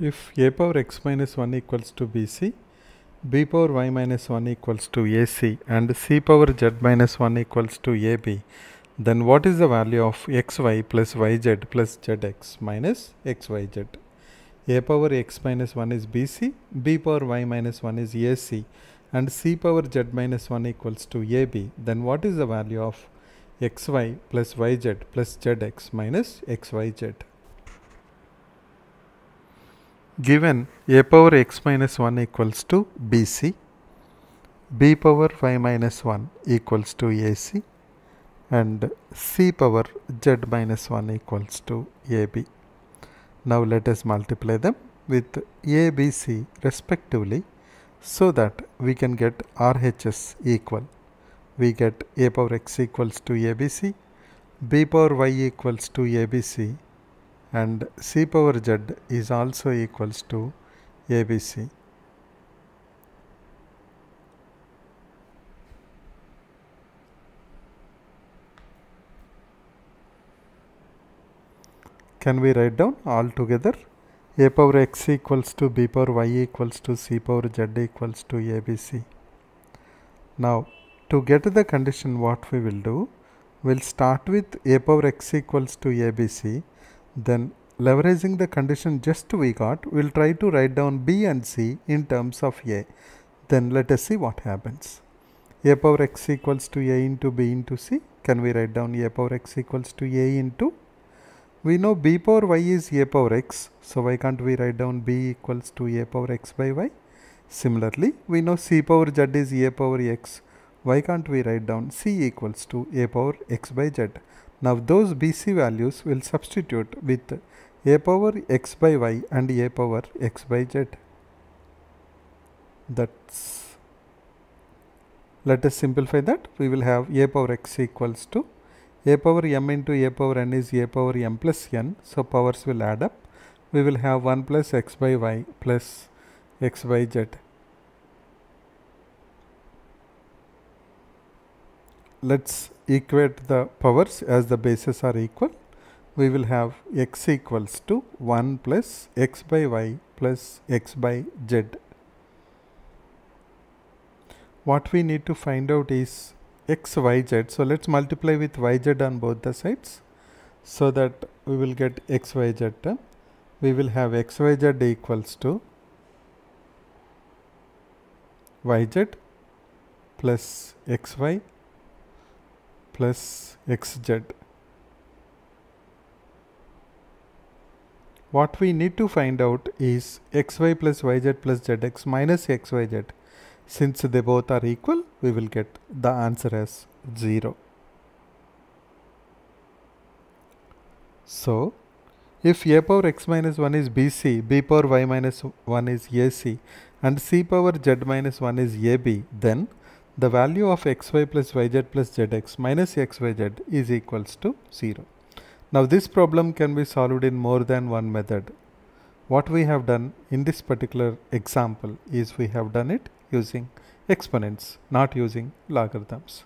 If a power x minus 1 equals to bc, b power y minus 1 equals to ac and c power z minus 1 equals to ab, then what is the value of xy plus yz plus zx minus xyz? a power x minus 1 is bc, b power y minus 1 is ac and c power z minus 1 equals to ab, then what is the value of xy plus yz plus zx minus xyz? Given a power x minus 1 equals to bc, b power y minus 1 equals to ac and c power z minus 1 equals to ab. Now let us multiply them with a, b, c respectively so that we can get RHS equal. We get a power x equals to abc, b power y equals to abc and c power z is also equals to abc. Can we write down all together? a power x equals to b power y equals to c power z equals to abc. Now to get the condition what we will do, we'll start with a power x equals to abc then leveraging the condition just we got, we'll try to write down b and c in terms of a. Then let us see what happens. a power x equals to a into b into c. Can we write down a power x equals to a into? We know b power y is a power x. So why can't we write down b equals to a power x by y? Similarly, we know c power z is a power x. Why can't we write down c equals to a power x by z? Now those bc values will substitute with a power x by y and a power x by z. That's let us simplify that. We will have a power x equals to a power m into a power n is a power m plus n. So powers will add up. We will have 1 plus x by y plus x by z. Let's equate the powers as the bases are equal. We will have x equals to 1 plus x by y plus x by z. What we need to find out is x, y, z. So let's multiply with y, z on both the sides so that we will get x, y, z term. We will have x, y, z equals to y, z plus x, y plus x, z. What we need to find out is x, y plus y, z plus z x minus x, y, z. Since they both are equal, we will get the answer as 0. So, if a power x minus 1 is bc, b power y minus 1 is ac and c power z minus 1 is ab, then the value of xy plus yz plus zx minus xyz is equals to 0. Now this problem can be solved in more than one method. What we have done in this particular example is we have done it using exponents, not using logarithms.